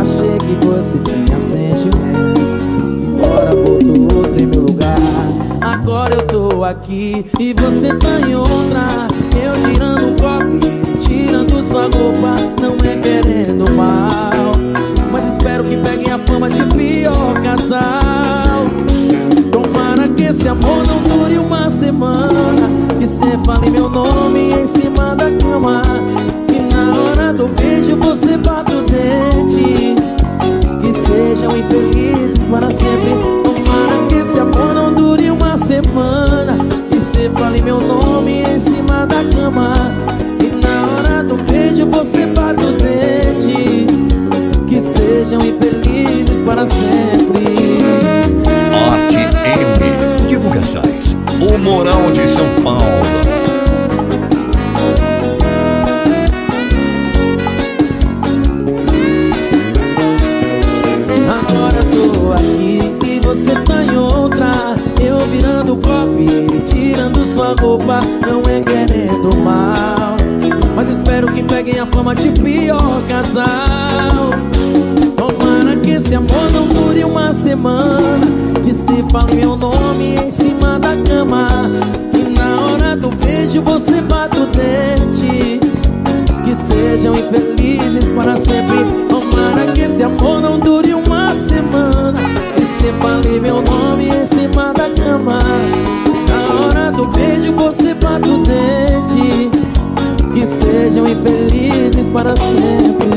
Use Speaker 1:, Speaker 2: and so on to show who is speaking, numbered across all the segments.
Speaker 1: Achei que você tinha sentimento. Agora botou outro em meu lugar. Agora eu tô aqui e você tá em outra. Eu tirando o copo, tirando sua roupa Não é querendo mal. Mas espero que peguem a fama de pior casal. Tomara que esse amor não dure uma semana. Que você fale meu nome em cima da cama eu beijo você bate o dente. Que sejam infelizes para sempre. Tomara que esse amor não dure uma semana. E você fale meu nome em cima da cama. E na hora do beijo você bate o dente. Que sejam infelizes para sempre. Arte M. Divulgações. O Moral de São Paulo. Eu virando o copo e tirando sua roupa Não é querendo mal. Mas espero que peguem a fama de pior casal. Tomara que esse amor não dure uma semana. Que se fale meu nome em cima da cama. Que na hora do beijo você bata o dente. Que sejam infelizes para sempre. Tomara que esse amor não dure uma semana. Você falei meu nome em cima da cama. Na hora do beijo você bate o dente. Que sejam infelizes
Speaker 2: para sempre.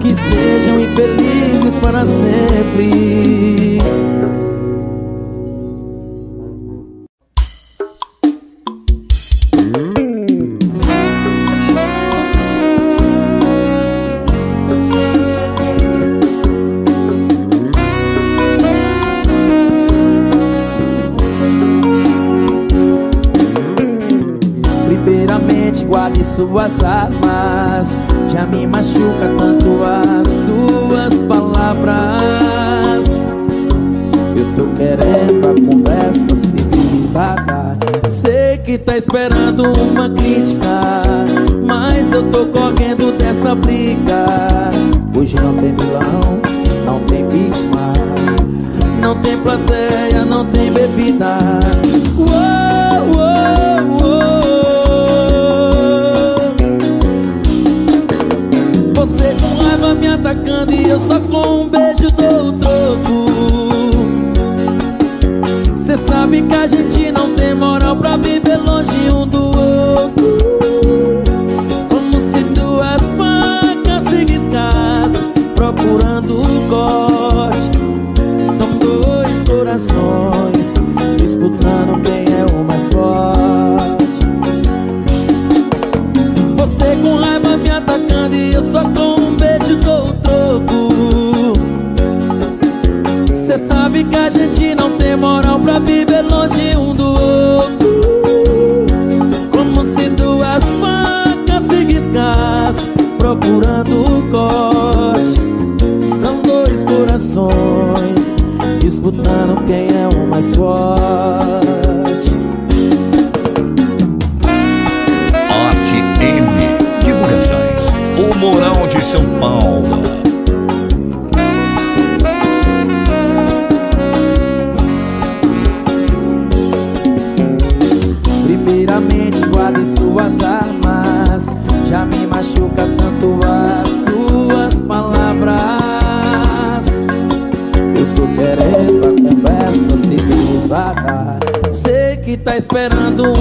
Speaker 2: Que sejam infelizes
Speaker 1: para sempre. Suas armas. Já me machuca tanto as suas palavras. Eu tô querendo a conversa civilizada. Sei que tá esperando uma crítica Mas eu tô correndo dessa briga. Hoje não tem vilão, não tem vítima. Não tem plateia, não tem bebida. Uou, atacando e eu só com um beijo dou o troco. Cê sabe que a gente não tem moral pra viver longe um do outro sabe que a gente não tem moral pra viver longe um do outro. Como se duas facas se riscassem procurando o corte. São dois corações disputando quem é o mais forte. O Morão de São Paulo.
Speaker 3: Tá
Speaker 1: esperando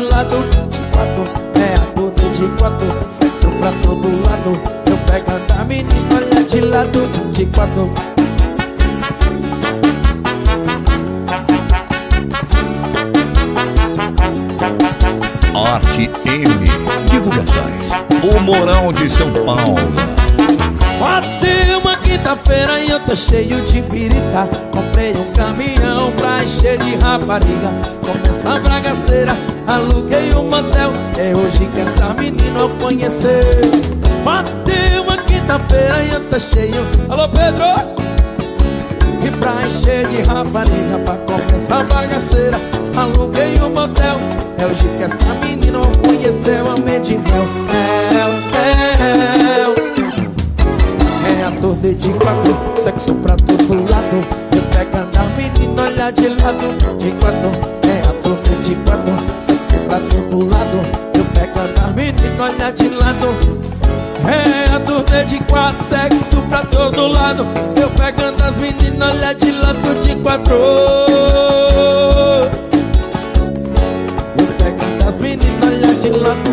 Speaker 1: de
Speaker 3: lado
Speaker 1: De quatro, é a tudo de quatro Sexo pra todo lado. Eu pegando a menina olha de lado De quatro.
Speaker 2: Arte M Divulgações O Moral de São Paulo
Speaker 1: Bateu uma quinta-feira e eu tô cheio de pirita Comprei um caminhão pra encher de rapariga. Começa a bragaceira, aluguei um motel. É hoje que essa menina eu conhecer. Bateu uma quinta-feira e eu tô cheio. Alô Pedro! E pra encher de rapariga Pra começar a bagaceira Aluguei um motel. É hoje que essa menina eu conheceu Amei de mel. Mel, é ator de quatro, sexo pra todo lado. Eu pegando a menina, olha de lado. De quatro, é ator de quatro, sexo pra todo lado. Eu pegando a menina, olha de lado. É ator de quatro, sexo pra todo lado. Eu pegando as meninas, olha de lado de quatro. Eu pegando as meninas, olha de lado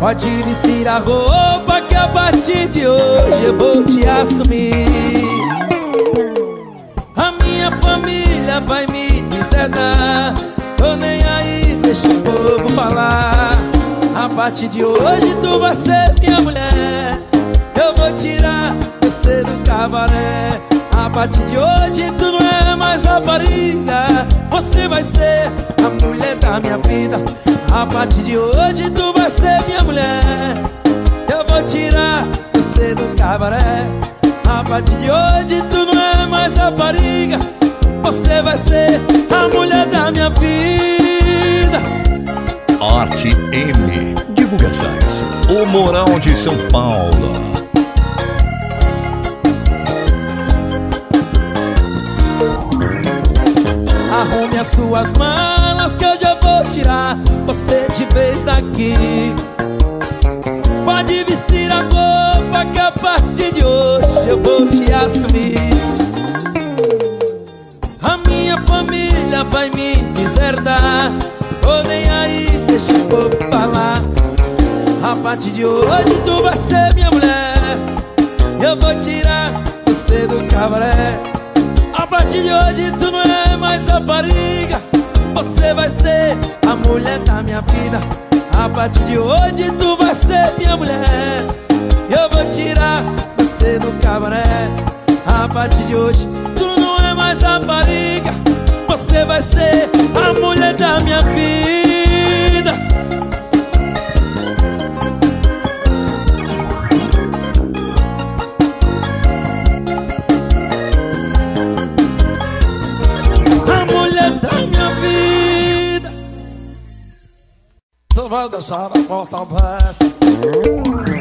Speaker 1: Pode vestir a roupa que a partir de hoje eu vou te assumir. A minha família vai me deserdar. Tô nem aí, deixa o povo falar. A partir de hoje tu vai ser minha mulher. Eu vou tirar você do cabaré. A partir de hoje tu não é mais rapariga Você vai ser a mulher da minha vida. A partir de hoje tu vai ser minha mulher. Eu vou tirar você do cabaré. A partir de hoje tu não é mais rapariga Você vai ser a mulher da minha vida.
Speaker 2: Arte M. Divulgações. O Moral de São Paulo
Speaker 1: Arrume as suas malas que eu já vou tirar você de vez daqui. Pode vestir a roupa que a partir de hoje eu vou te assumir. A minha família vai me deserdar. Tô nem aí, deixa o povo falar A partir de hoje tu vai ser minha mulher. Eu vou tirar você do cabaré a partir de hoje tu não é mais rapariga Você vai ser a mulher da minha vida. A partir de hoje tu vai ser minha mulher. Eu vou tirar você do cabaré. A partir de hoje tu não é mais rapariga Você vai ser a mulher da minha vida vai deixar a porta aberta.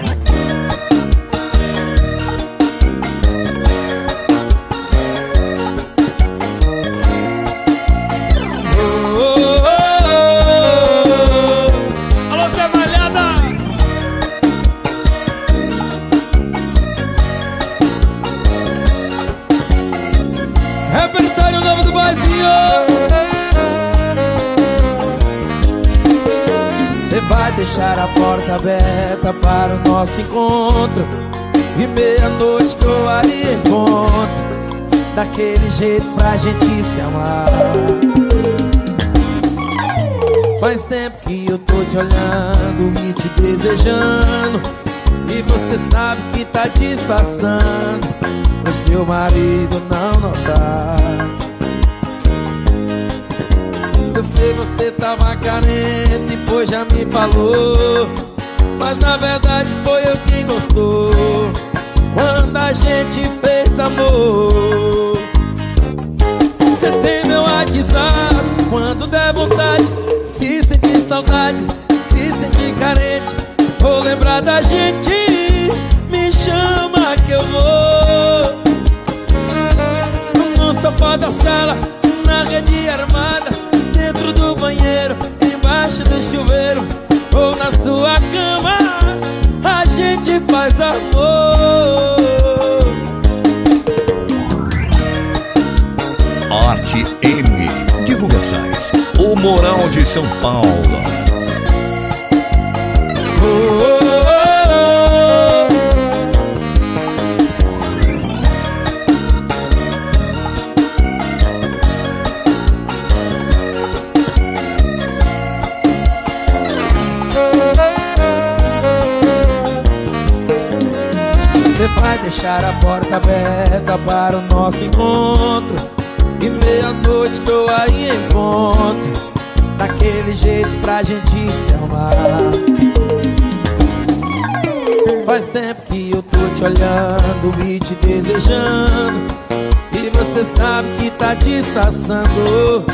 Speaker 1: Deixar a porta aberta para o nosso encontro. E meia-noite tô aí em ponto Daquele jeito pra gente se amar. Faz tempo que eu tô te olhando e te desejando. E você sabe que tá disfarçando. Pro seu marido não notar Sei você tava carente, pois já me falou. Mas na verdade foi eu quem gostou. Quando a gente fez amor. Você tem meu WhatsApp Quando der vontade Se sentir saudade Se sentir carente Vou lembrar da gente. Me chama que eu vou. No sofá da sala Na rede armada Dentro do banheiro Embaixo do chuveiro Ou na sua cama A gente faz amor.
Speaker 2: Arte M Divulgações O Moral de São Paulo.
Speaker 1: Você deixar a porta aberta para o nosso encontro. E meia-noite estou aí em ponto Daquele jeito pra gente se amar Faz tempo que eu tô te olhando e te desejando. E você sabe que tá disfarçando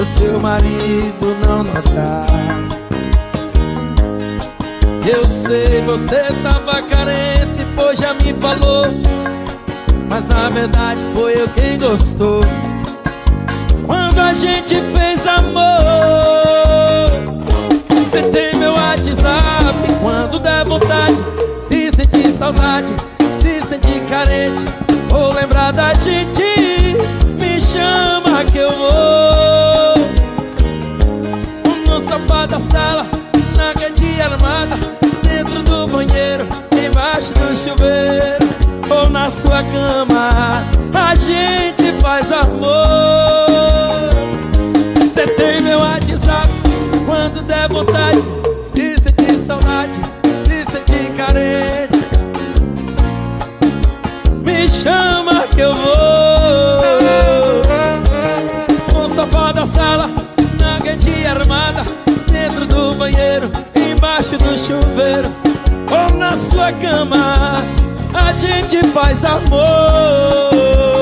Speaker 1: O seu marido não notar. Eu sei, você tava carente, pois já me falou Mas na verdade foi eu quem gostou. Quando a gente fez amor você tem meu WhatsApp. Quando der vontade Se sentir saudade, se sentir carente Ou lembrar da gente. Me chama que eu vou. No sofá da sala, na rede armada Dentro do banheiro, embaixo do chuveiro Ou na sua cama A gente faz amor. Você tem meu WhatsApp quando der vontade Se sentir saudade, se sentir carente. Me chama que eu vou. No sofá da sala, na rede armada Dentro do banheiro, embaixo do chuveiro na sua cama A gente faz amor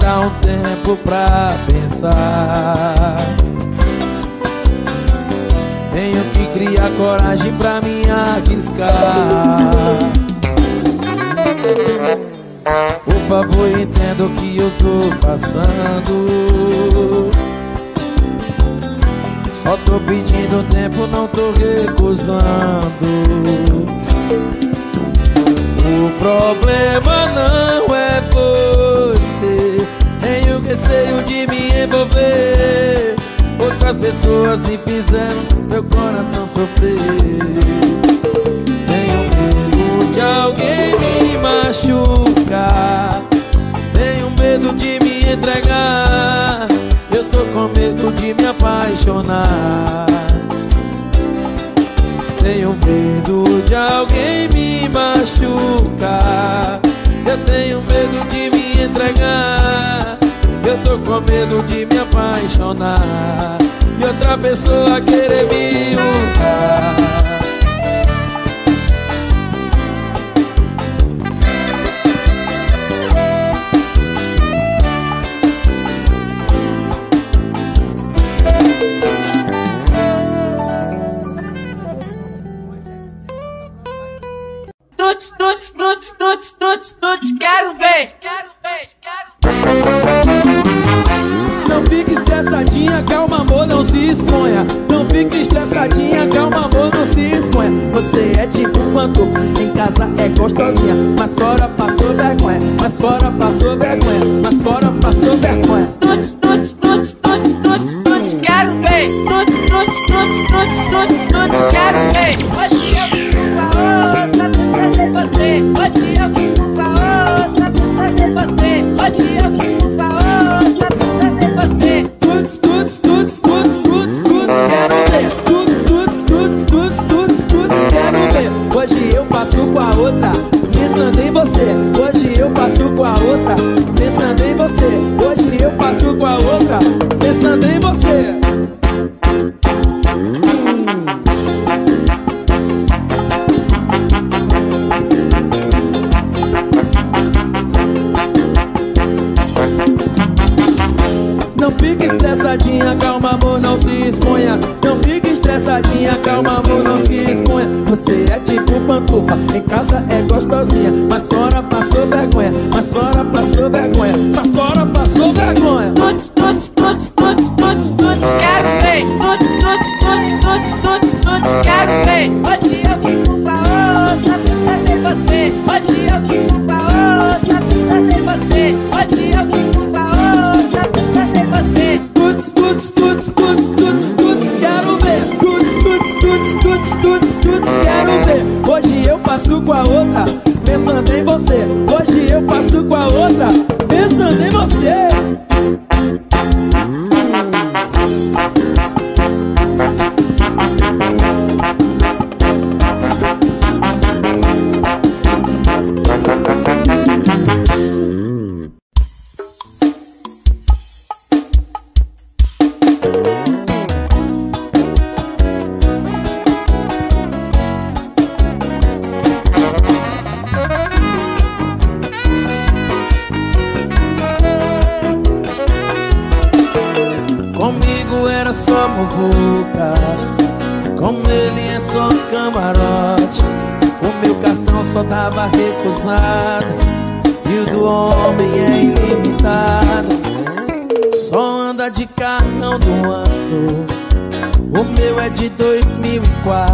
Speaker 1: dá um tempo pra pensar. Tenho que criar coragem pra me arriscar. Por favor, entenda o que eu tô passando. Só tô pedindo tempo, não tô recusando. O problema não é você receio de me envolver. Outras pessoas me fizeram meu coração sofrer. De alguém me machucar. Tenho medo de me entregar. Eu tô com medo de me apaixonar. Tenho medo de alguém me machucar. Eu tenho medo de me entregar tô com medo de me apaixonar. E outra pessoa querer me usar camarote. O meu cartão só dava recusado. E o do homem é ilimitado. Só anda de carrão do ano. O meu é de 2004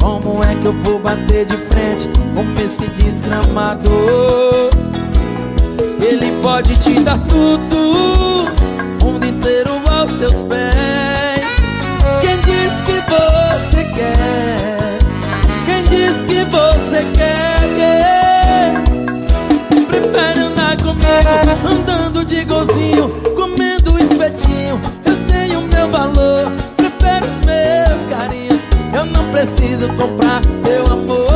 Speaker 1: Como é que eu vou bater de frente com esse desgramador? Ele pode te dar tudo O mundo inteiro aos seus pés Quem diz que você quer? Quem diz que você quer Prefere andar comigo Andando de golzinho Comendo espetinho. Eu tenho meu valor Prefere os meus carinhos. Eu não preciso comprar teu amor.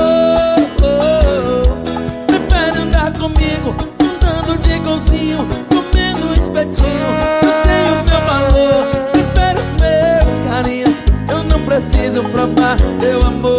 Speaker 1: Prefere andar comigo Andando de golzinho Comendo espetinho preciso provar teu amor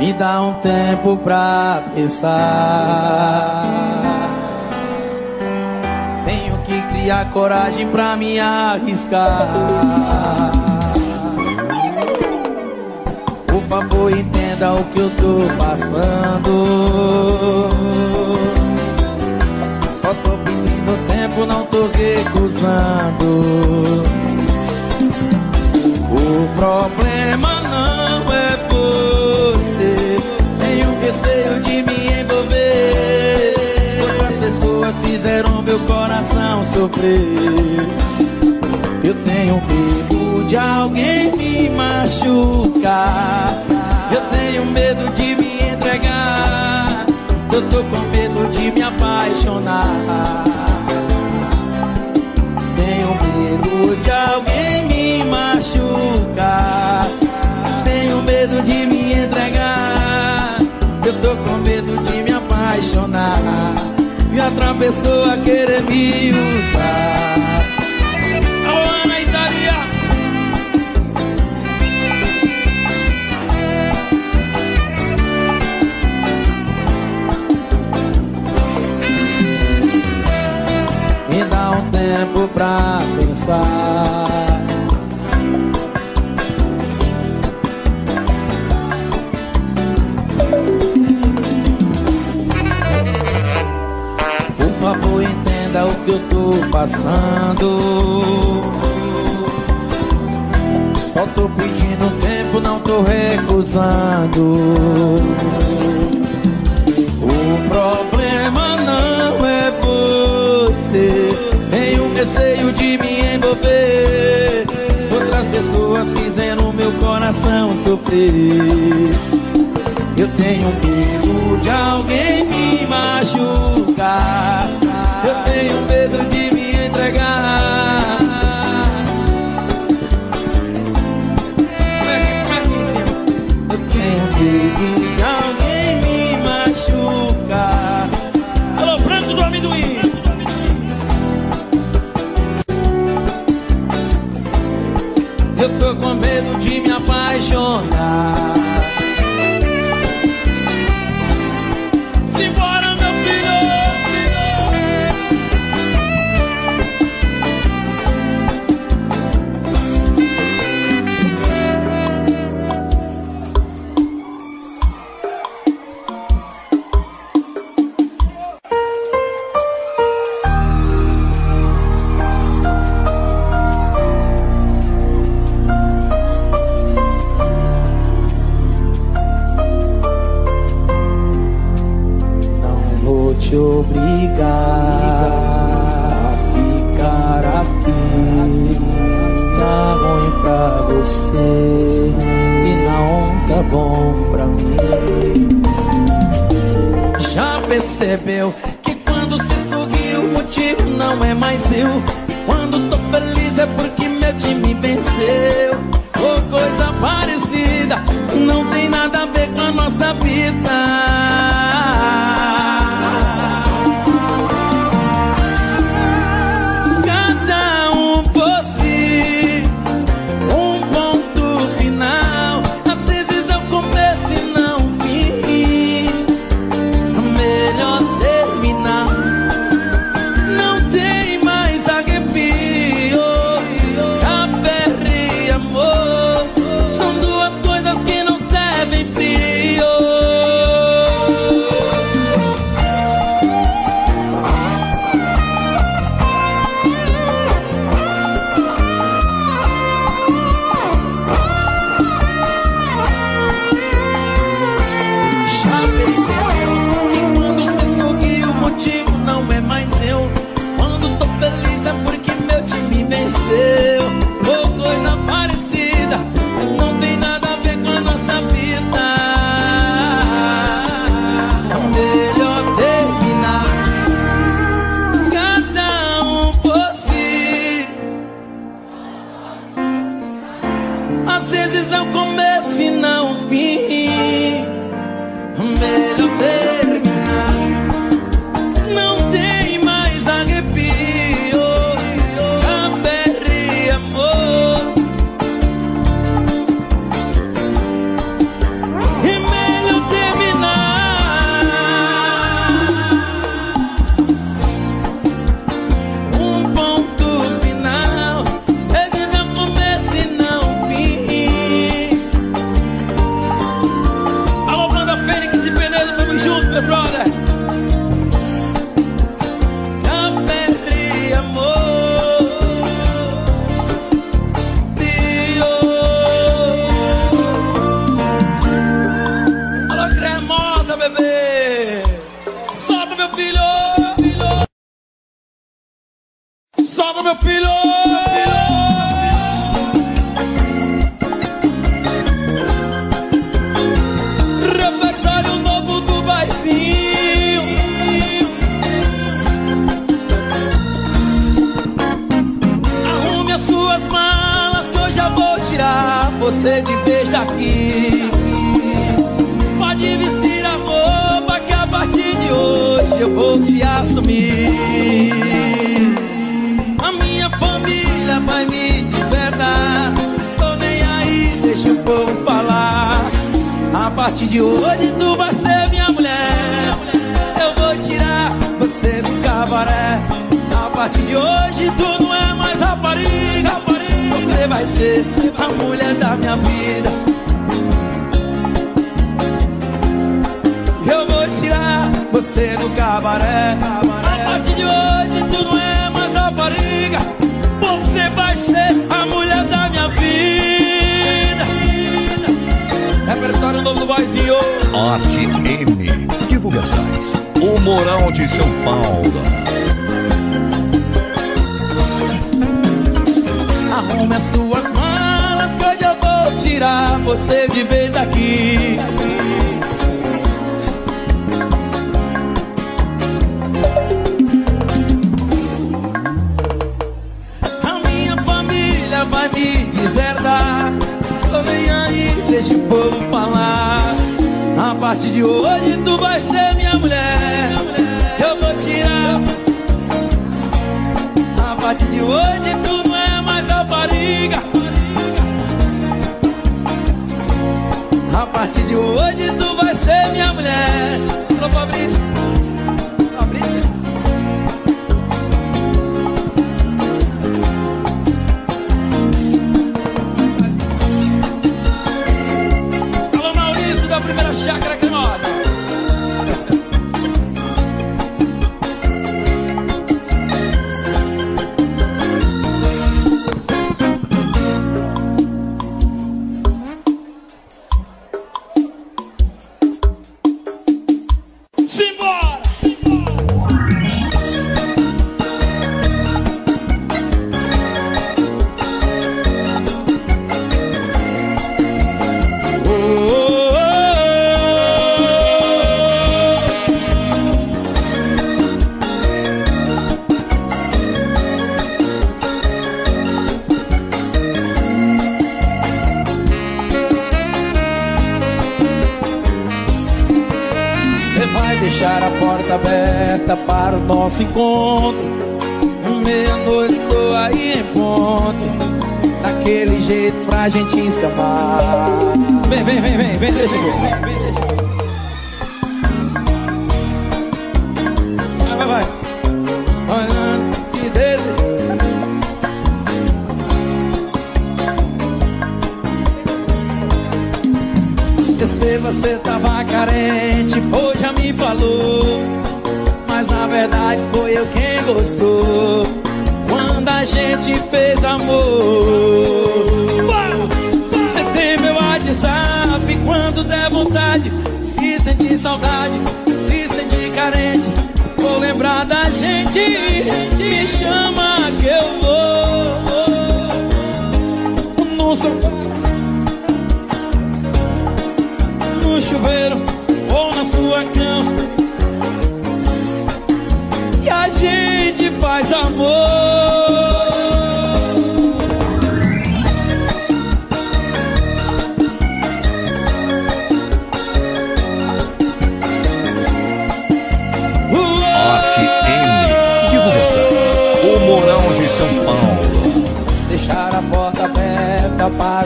Speaker 1: Me dá um tempo pra pensar. Tenho que criar coragem pra me arriscar. Por favor, entenda o que eu tô passando. Só tô pedindo tempo, não tô recusando. O problema não é você. Tenho receio de me envolver. Outras pessoas fizeram meu coração sofrer. Eu tenho medo de alguém me machucar. Eu tenho medo de me entregar. Eu tô com medo de me apaixonar. Apaixonar. E outra pessoa querer me usar. Que eu tô passando. Só tô pedindo tempo, não tô recusando. O problema não é você. Tenho receio de me envolver. Outras pessoas fizeram meu coração sofrer. Eu tenho medo de alguém me machucar. Tenho medo de me entregar. Eu tenho medo de alguém me machucar. Alô, Franco do Amendoim. Eu tô com medo de me apaixonar. Parecida, não tem nada a ver com a nossa vida. boate de hoje tu não é mais rapariga A partir de hoje tu cuida da gente, me chama que eu vou. No, sofá, no chuveiro ou na sua cama. E a gente faz amor.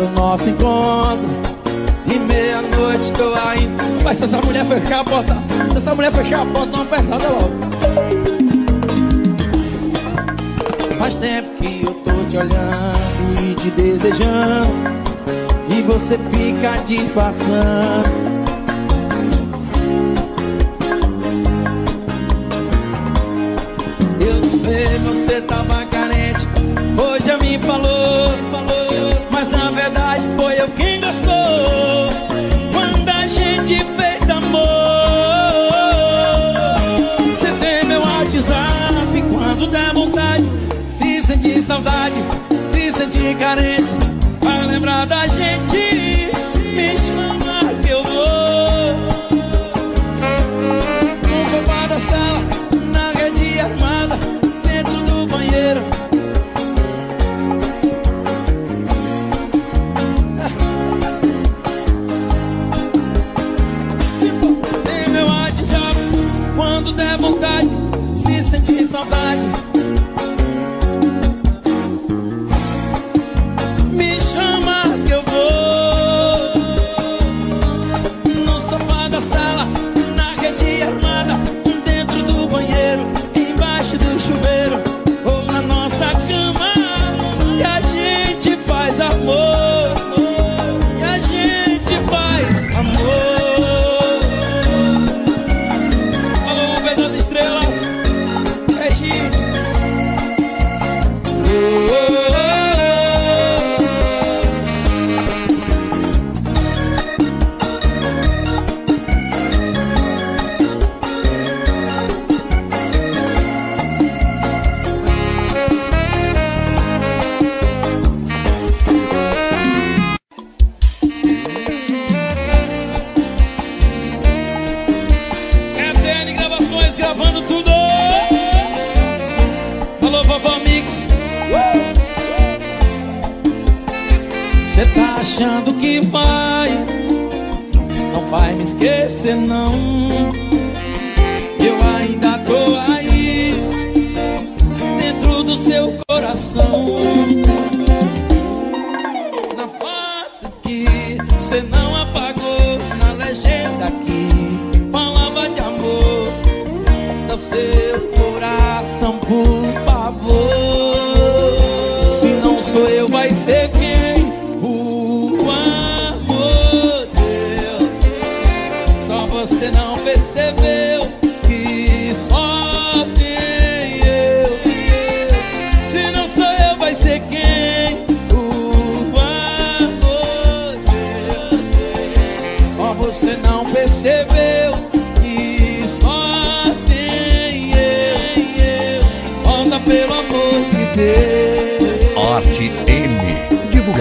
Speaker 2: o
Speaker 1: nosso encontro. E meia-noite tô ainda. Mas se essa mulher fechar a porta, se essa mulher fechar a porta, não uma pesada logo. Faz tempo que eu tô te olhando e te desejando. E você fica disfarçando.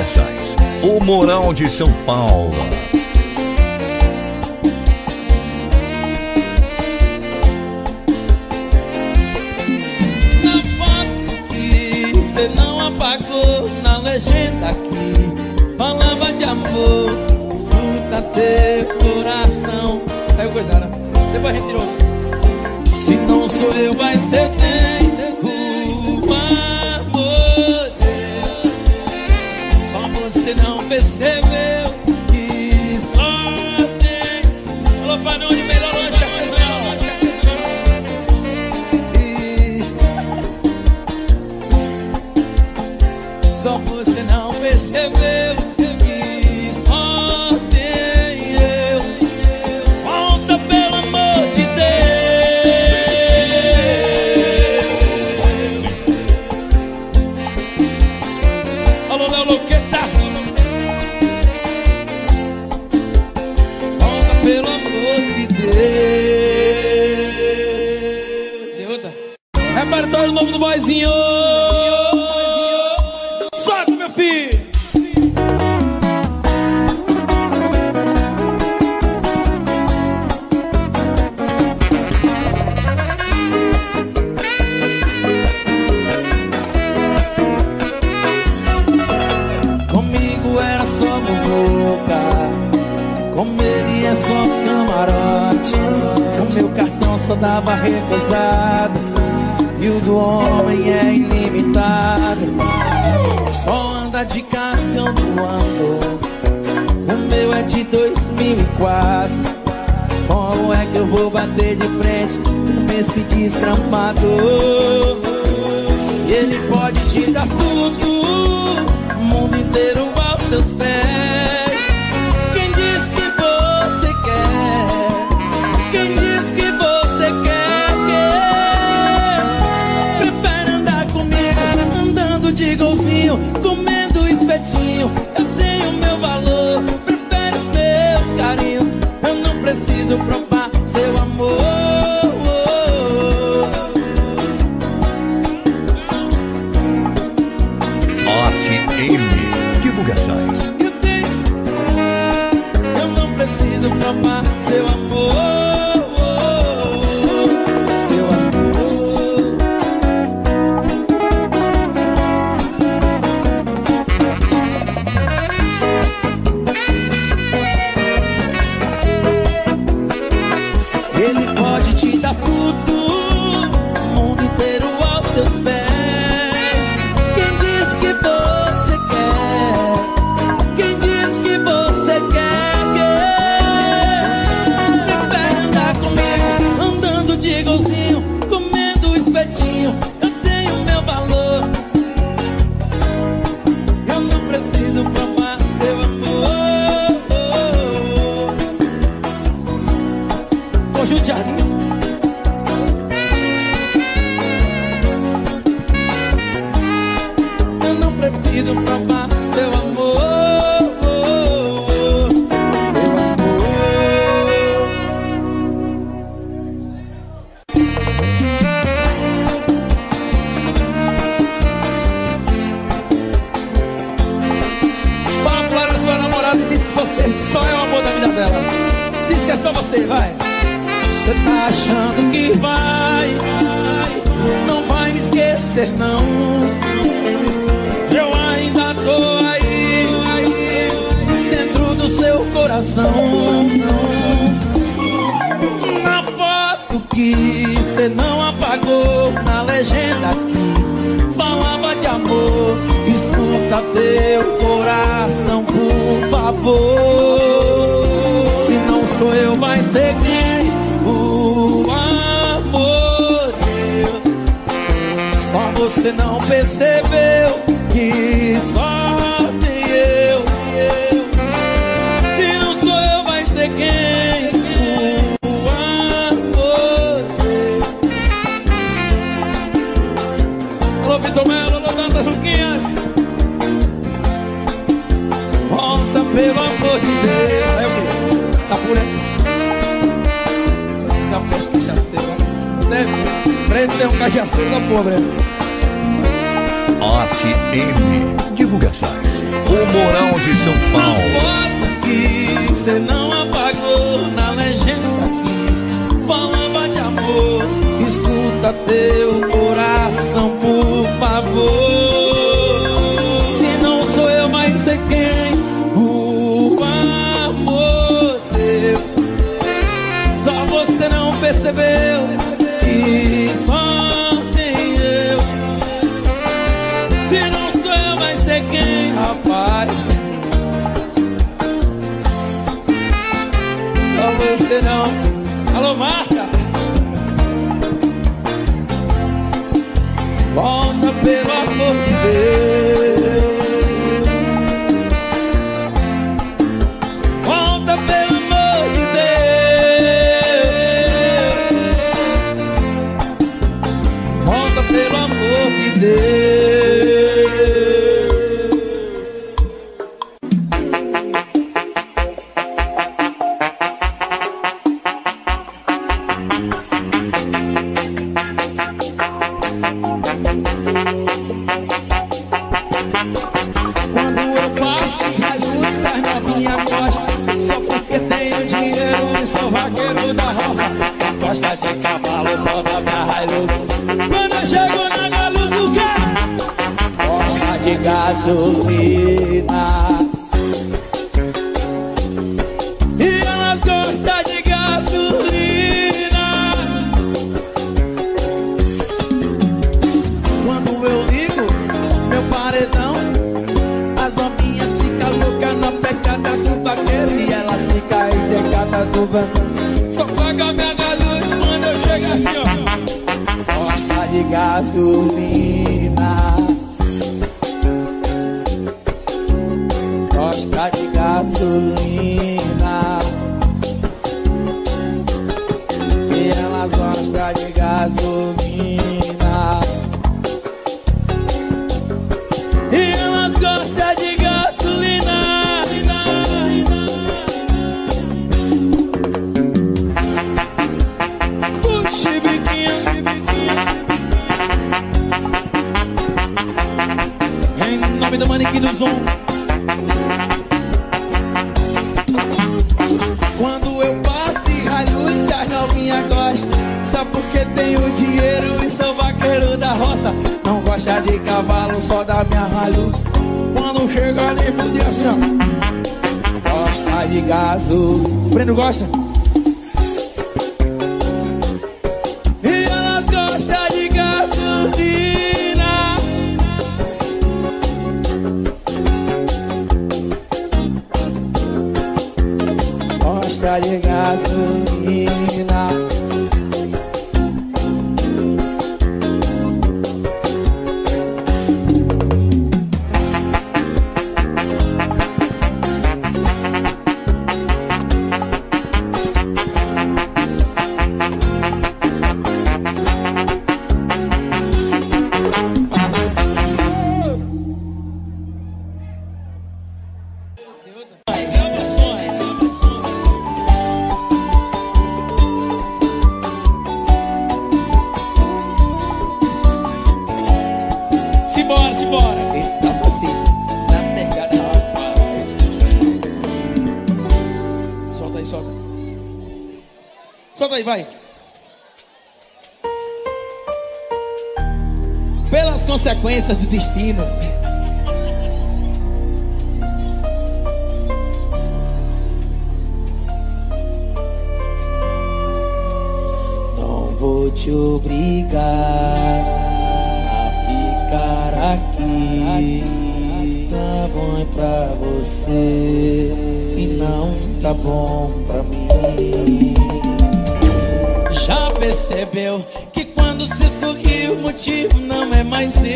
Speaker 1: Universais. O
Speaker 2: Moral de São Paulo.
Speaker 1: Na foto que você não apagou, na legenda que falava de amor. Escuta teu coração. Saiu coisa, né? Depois retirou. Se não sou eu, vai ser Deus. Achando que vai, não vai me esquecer não. Eu ainda tô aí, dentro do seu coração. Na foto que você não apagou, na legenda aqui falava de amor. Escuta teu coração, por favor. Se não sou eu, vai ser quem? Só você não percebeu que só tem eu. Se não sou eu, vai ser quem? O amor. Alô, Vitor Melo, alô, Dantas Luquinhas. Volta, pelo amor de Deus. Eu. Tá por aí. Serve. Preto é um cachaceiro da pobre.
Speaker 2: Arte M. Divulgações. O Morão de São Paulo.
Speaker 1: foto que você não apagou na legenda aqui falava de amor. Escuta teu coração, por favor. Quando chega ali pro dia assim, ó. Gosta de gaso. Breno gosta? Do destino. Não vou te obrigar a ficar aqui. Tá bom pra você e não tá bom pra mim. Já percebeu que quando se sorri o motivo não é mais eu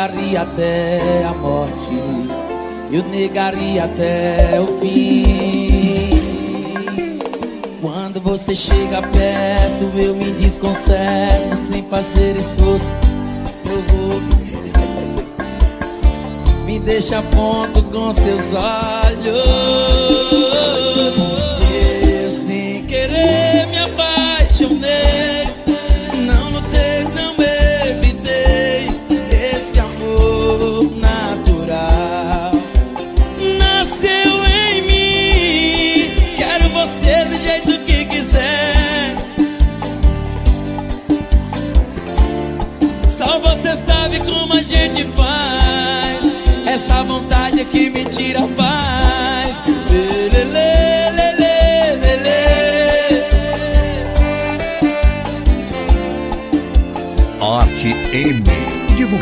Speaker 1: negaria até a morte, eu negaria até o fim. Quando você chega perto, eu me desconcerto sem fazer esforço. Eu vou me deixa ponto com seus olhos.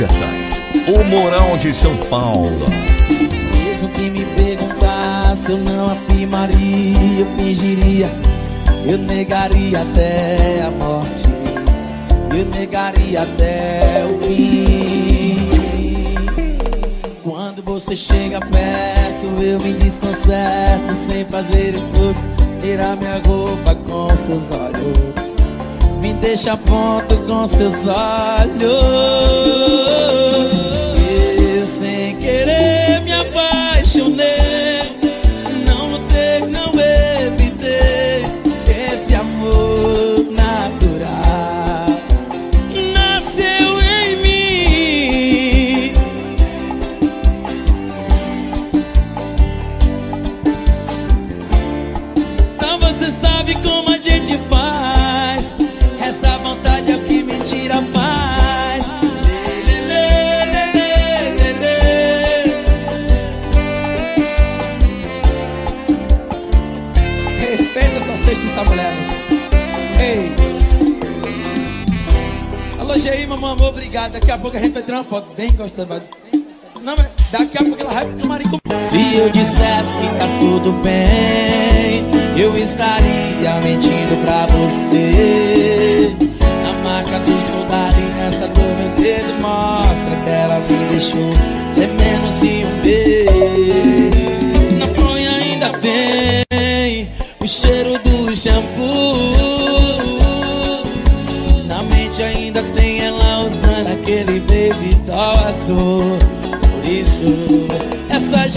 Speaker 2: O Moral de São Paulo.
Speaker 1: Mesmo que me perguntasse, eu não afirmaria, eu fingiria, eu negaria até a morte, eu negaria até o fim. Quando você chega perto, eu me desconcerto sem fazer esforço. Tirar minha roupa com seus olhos, deixa ponto com seus olhos. Daqui a pouco a gente vai tirar uma foto bem gostosa. Não, daqui a pouco ela vai pro camarim comigo. Se eu dissesse que tá tudo bem, eu estaria mentindo pra você. Na marca do soldado e essa do meu dedo mostra que ela me deixou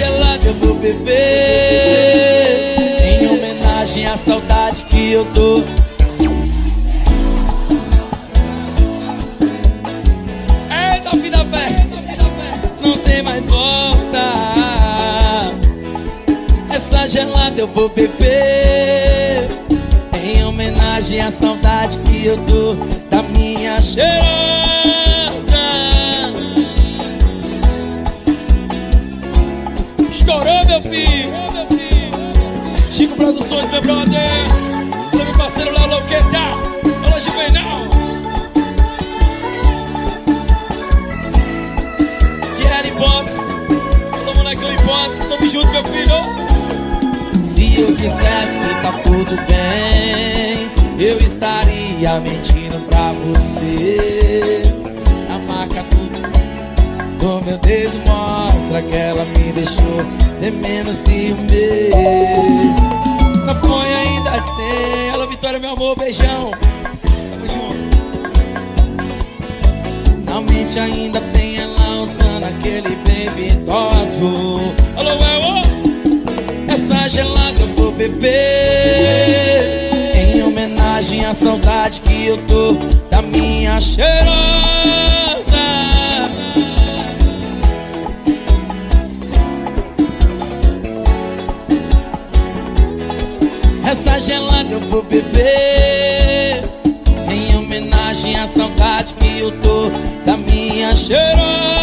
Speaker 1: gelada eu vou beber. Em homenagem à saudade que eu tô. Eita, vida pé, não tem mais volta. Essa gelada eu vou beber Em homenagem à saudade que eu dou Da minha cheirosa Produções, meu brother. Meu parceiro Léo Loqueta Alô Juvenal. Jerry Box Alô moleque Lee Box Tamo junto meu filho. Se eu dissesse que tá tudo bem, eu estaria mentindo pra você. A marca do, do meu dedo mostra que ela me deixou de menos ponha ainda tem, alô Vitória, meu amor, beijão. Tamo junto. Na mente ainda tem ela usando aquele doll azul. Alô, Elô! Essa gelada eu vou beber Em homenagem à saudade que eu tô Da minha cheirosa Essa gelada eu vou beber. Em homenagem à saudade que eu tô Da minha cheirosa